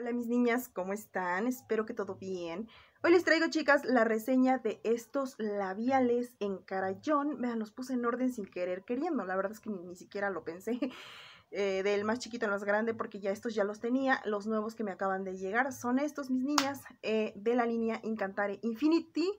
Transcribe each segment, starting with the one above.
Hola mis niñas, ¿cómo están? Espero que todo bien. Hoy les traigo, chicas, la reseña de estos labiales en carayón. Vean, los puse en orden sin querer queriendo. La verdad es que ni, siquiera lo pensé. Eh, del más chiquito al más grande porque ya estos ya los tenía. Los nuevos que me acaban de llegar son estos, mis niñas, eh, de la línea Incantare Infinity.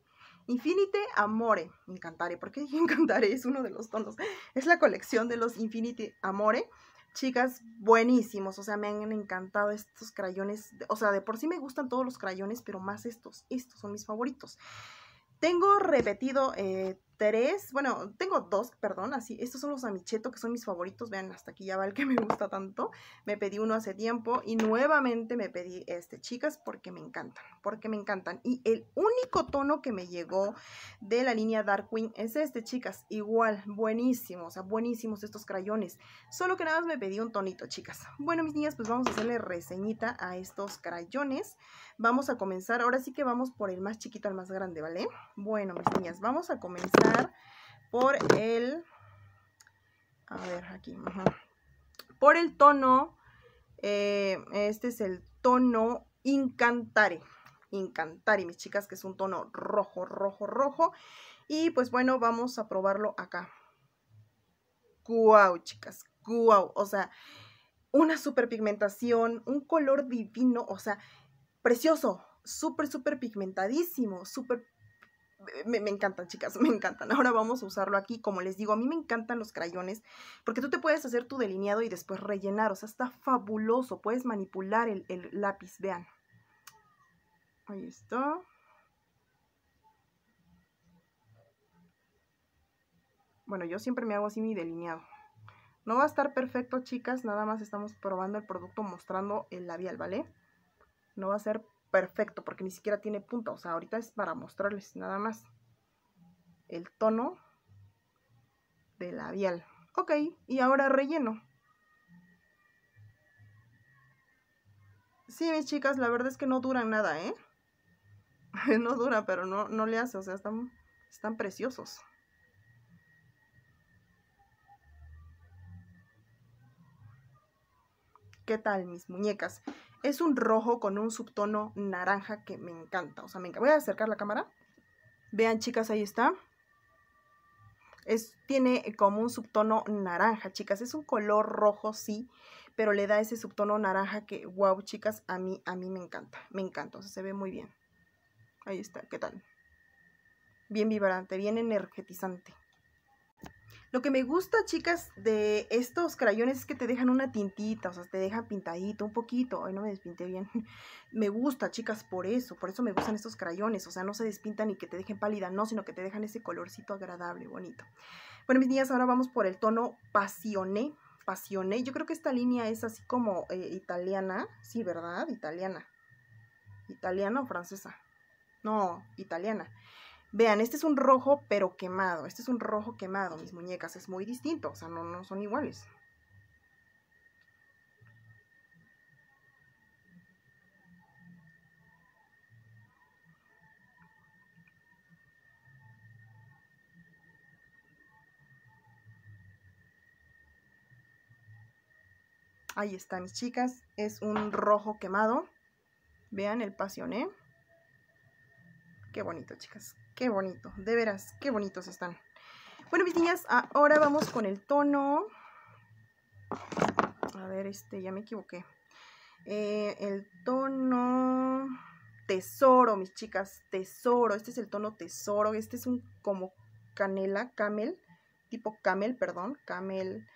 Infinite Amore, Incantare, ¿por qué Incantare? Es uno de los tonos, es la colección de los Infinity Amore, Chicas, buenísimos, o sea, me han encantado estos crayones, o sea, de por sí me gustan todos los crayones, pero más estos, estos son mis favoritos. Tengo repetido eh, tres, bueno, tengo dos, perdón, así, estos son los amicheto que son mis favoritos, vean, hasta aquí ya va el que me gusta tanto, me pedí uno hace tiempo y nuevamente me pedí este, chicas, porque me encantan, porque me encantan, y el único tono que me llegó de la línea Darkwing es este, chicas, igual, buenísimo, o sea, buenísimos estos crayones, solo que nada más me pedí un tonito, chicas. Bueno, mis niñas, pues vamos a hacerle reseñita a estos crayones, vamos a comenzar, ahora sí que vamos por el más chiquito al más grande, ¿vale? Bueno, mis niñas, vamos a comenzar por el, a ver, aquí, por el tono, eh, este es el tono Incantare, Incantare, mis chicas, que es un tono rojo, rojo, rojo, y pues bueno, vamos a probarlo acá. Guau, chicas, guau, o sea, una super pigmentación, un color divino, o sea, precioso, súper, súper pigmentadísimo, súper me, encantan, chicas, me encantan. Ahora vamos a usarlo aquí. Como les digo, a mí me encantan los crayones porque tú te puedes hacer tu delineado y después rellenar. O sea, está fabuloso. Puedes manipular el, el lápiz, vean. Ahí está. Bueno, yo siempre me hago así mi delineado. No va a estar perfecto, chicas. Nada más estamos probando el producto mostrando el labial, ¿vale? No va a ser perfecto porque ni siquiera tiene punta. O sea, ahorita es para mostrarles nada más el tono de labial. Ok, y ahora relleno. Sí, mis chicas, la verdad es que no duran nada, ¿eh? no dura, pero no, no le hace, o sea, están, están preciosos. ¿Qué tal, mis muñecas? Es un rojo con un subtono naranja que me encanta. O sea, me encanta. Voy a acercar la cámara. Vean, chicas, ahí está. Es, tiene como un subtono naranja, chicas. Es un color rojo, sí, pero le da ese subtono naranja que, wow, chicas, a mí, a mí me encanta. Me encanta, o sea, se ve muy bien. Ahí está, ¿qué tal? Bien vibrante, bien energetizante. Lo que me gusta, chicas, de estos crayones es que te dejan una tintita, o sea, te dejan pintadito un poquito. Ay, no me despinté bien. me gusta, chicas, por eso. Por eso me gustan estos crayones. O sea, no se despintan y que te dejen pálida, no, sino que te dejan ese colorcito agradable, bonito. Bueno, mis niñas, ahora vamos por el tono Passione. Passione. Yo creo que esta línea es así como eh, italiana. Sí, ¿verdad? Italiana. ¿Italiana o francesa? No, italiana. Vean, este es un rojo pero quemado. Este es un rojo quemado, mis muñecas. Es muy distinto, o sea, no, no son iguales. Ahí está, mis chicas. Es un rojo quemado. Vean el pasioné. Qué bonito, chicas. Qué bonito. De veras, qué bonitos están. Bueno, mis niñas, ahora vamos con el tono. A ver, este, ya me equivoqué. Eh, el tono tesoro, mis chicas. Tesoro. Este es el tono tesoro. Este es un como canela, camel. Tipo camel, perdón. Camel,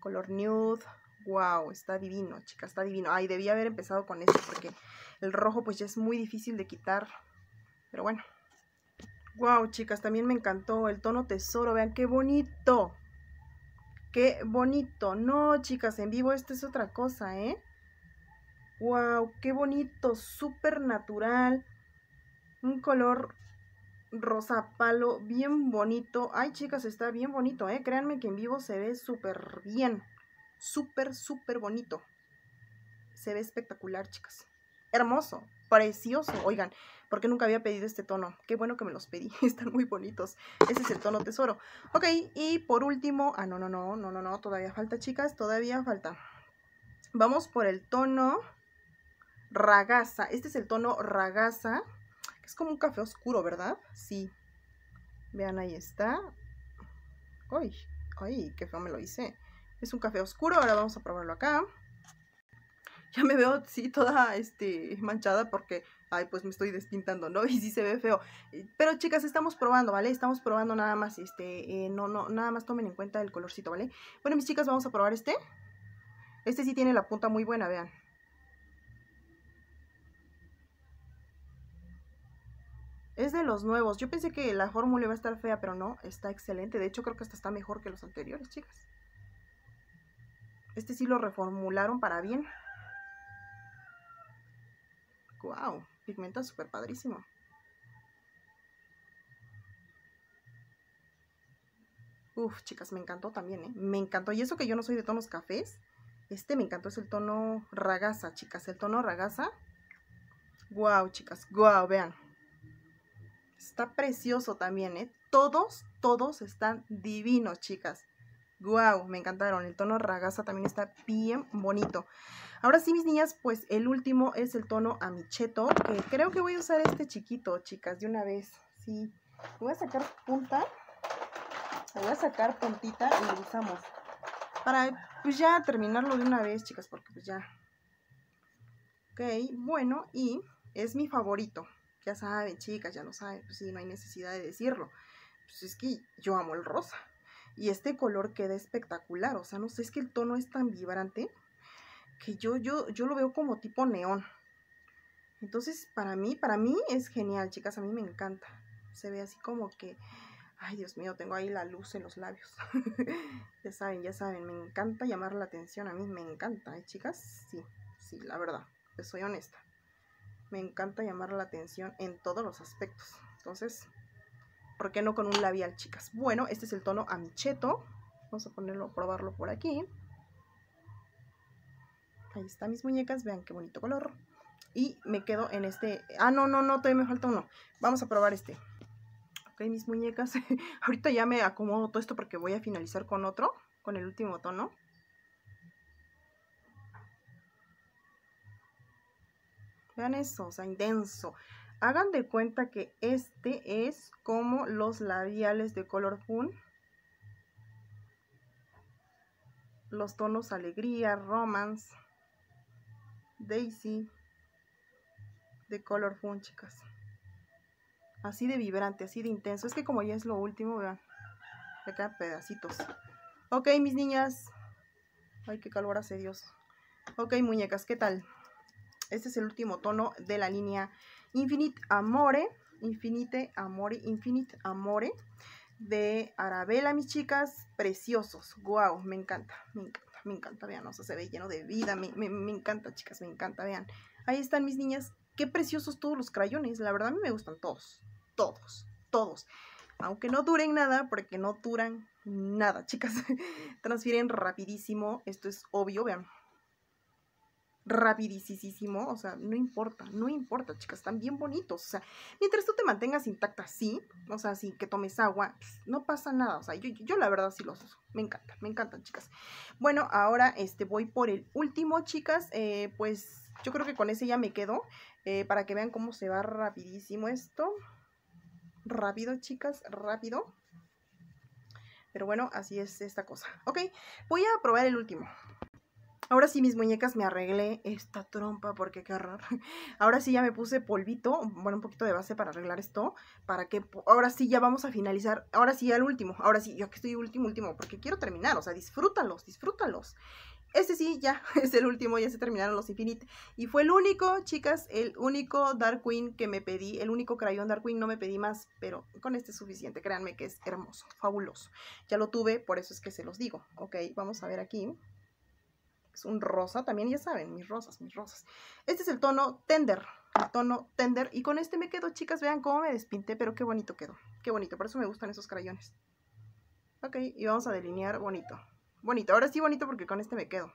color nude. Wow, está divino, chicas, está divino. Ay, debía haber empezado con este porque el rojo pues ya es muy difícil de quitar pero bueno. Wow, chicas, también me encantó el tono tesoro. Vean qué bonito. Qué bonito. No, chicas, en vivo esto es otra cosa, ¿eh? Wow, qué bonito. Súper natural. Un color rosa palo bien bonito. Ay, chicas, está bien bonito, ¿eh? Créanme que en vivo se ve súper bien. Súper, súper bonito. Se ve espectacular, chicas. Hermoso, precioso. Oigan, porque nunca había pedido este tono. Qué bueno que me los pedí, están muy bonitos. Ese es el tono tesoro. Ok, y por último, ah, no, no, no, no, no, no, todavía falta, chicas, todavía falta. Vamos por el tono ragaza. Este es el tono ragaza, es como un café oscuro, ¿verdad? Sí. Vean, ahí está. Uy, ay, qué feo me lo hice. Es un café oscuro, ahora vamos a probarlo acá. Ya me veo, sí, toda, este, manchada porque, ay, pues me estoy despintando, ¿no? Y sí se ve feo. Pero, chicas, estamos probando, ¿vale? Estamos probando nada más, este, eh, no, no, nada más tomen en cuenta el colorcito, ¿vale? Bueno, mis chicas, vamos a probar este. Este sí tiene la punta muy buena, vean. Es de los nuevos. Yo pensé que la fórmula iba a estar fea, pero no, está excelente. De hecho, creo que hasta está mejor que los anteriores, chicas. Este sí lo reformularon para bien. Wow, pigmenta súper padrísimo. Uf, chicas, me encantó también, ¿eh? Me encantó. Y eso que yo no soy de tonos cafés. Este me encantó, es el tono ragaza, chicas. El tono ragaza. Wow, chicas, wow, vean. Está precioso también, ¿eh? Todos, todos están divinos, chicas. Wow, me encantaron. El tono ragaza también está bien bonito. Ahora sí, mis niñas, pues el último es el tono amicheto, que creo que voy a usar este chiquito, chicas, de una vez. Sí, voy a sacar punta. Voy a sacar puntita y lo usamos. Para, pues ya terminarlo de una vez, chicas, porque pues ya. Ok, bueno, y es mi favorito. Ya saben, chicas, ya lo saben, pues sí, no hay necesidad de decirlo. Pues es que yo amo el rosa. Y este color queda espectacular, o sea, no sé, es que el tono es tan vibrante que yo, yo, yo lo veo como tipo neón. Entonces, para mí, para mí es genial, chicas, a mí me encanta. Se ve así como que, ay, Dios mío, tengo ahí la luz en los labios. ya saben, ya saben, me encanta llamar la atención, a mí me encanta, ¿eh, chicas? Sí, sí, la verdad, soy honesta me encanta llamar la atención en todos los aspectos. Entonces, ¿por qué no con un labial, chicas? Bueno, este es el tono amicheto. Vamos a ponerlo, probarlo por aquí. Ahí están mis muñecas, vean qué bonito color. Y me quedo en este... Ah, no, no, no, todavía me falta uno. Vamos a probar este. Ok, mis muñecas. Ahorita ya me acomodo todo esto porque voy a finalizar con otro, con el último tono. Vean eso, o sea, intenso. Hagan de cuenta que este es como los labiales de color fun. Los tonos alegría, romance, daisy, de color fun, chicas. Así de vibrante, así de intenso. Es que como ya es lo último, vean. Acá pedacitos. Ok, mis niñas. Ay, qué calor hace Dios. Ok, muñecas, ¿qué tal? Este es el último tono de la línea Infinite Amore. Infinite Amore, Infinite Amore de Arabella, mis chicas. Preciosos. Wow, me encanta, me encanta, me encanta. Vean, o sea, se ve lleno de vida. Me, me encanta, chicas, me encanta. Vean, ahí están mis niñas. Qué preciosos todos los crayones. La verdad, a mí me gustan todos. Todos, todos. Aunque no duren nada, porque no duran nada, chicas. Transfieren rapidísimo. Esto es obvio, vean rapidísimo, o sea, no importa, no importa, chicas, están bien bonitos, o sea, mientras tú te mantengas intacta así, o sea, sin que tomes agua, no pasa nada, o sea, yo, yo, la verdad sí los uso, me encantan, me encantan, chicas. Bueno, ahora este voy por el último, chicas, eh, pues yo creo que con ese ya me quedo, eh, para que vean cómo se va rapidísimo esto, rápido, chicas, rápido. Pero bueno, así es esta cosa. Ok, voy a probar el último. Ahora sí, mis muñecas, me arreglé esta trompa porque qué horror. Ahora sí ya me puse polvito, bueno, un poquito de base para arreglar esto, para que ahora sí ya vamos a finalizar. Ahora sí, al último. Ahora sí, yo que estoy último, último, porque quiero terminar, o sea, disfrútalos, disfrútalos. Este sí, ya, es el último, ya se terminaron los Infinite. Y fue el único, chicas, el único Dark Queen que me pedí, el único crayón Dark Queen, no me pedí más, pero con este es suficiente, créanme que es hermoso, fabuloso. Ya lo tuve, por eso es que se los digo. Ok, vamos a ver aquí. Es un rosa, también ya saben, mis rosas, mis rosas. Este es el tono tender, el tono tender. Y con este me quedo, chicas, vean cómo me despinté, pero qué bonito quedó. Qué bonito, por eso me gustan esos crayones. Ok, y vamos a delinear bonito. Bonito, ahora sí bonito porque con este me quedo.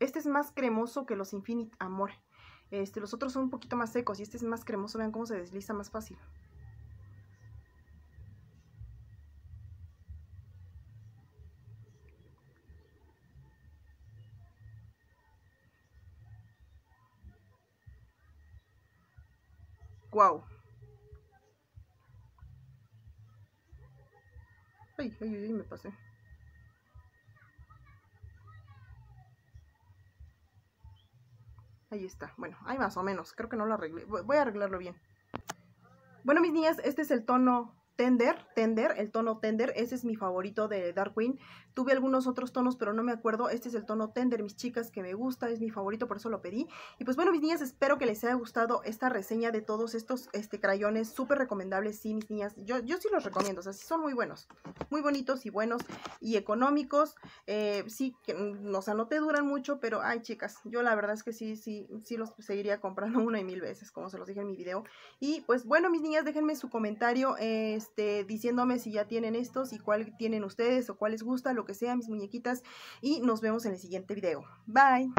Este es más cremoso que los Infinite Amor. Este, los otros son un poquito más secos y este es más cremoso. Vean cómo se desliza más fácil. Wow. Ay, ay, ay, me pasé. Ahí está. Bueno, hay más o menos. Creo que no lo arreglé. Voy a arreglarlo bien. Bueno, mis niñas, este es el tono Tender, Tender, el tono Tender, ese es mi favorito de Darkwing. Tuve algunos otros tonos, pero no me acuerdo. Este es el tono Tender, mis chicas, que me gusta, es mi favorito, por eso lo pedí. Y pues bueno, mis niñas, espero que les haya gustado esta reseña de todos estos este, crayones súper recomendables. Sí, mis niñas, yo, yo sí los recomiendo, o sea, sí son muy buenos, muy bonitos y buenos y económicos. Eh, sí, que, mm, o sea, no te duran mucho, pero ay, chicas, yo la verdad es que sí, sí, sí los seguiría comprando una y mil veces, como se los dije en mi video. Y pues bueno, mis niñas, déjenme su comentario. Eh, este, diciéndome si ya tienen estos y cuál tienen ustedes o cuál les gusta, lo que sea, mis muñequitas. Y nos vemos en el siguiente video. Bye.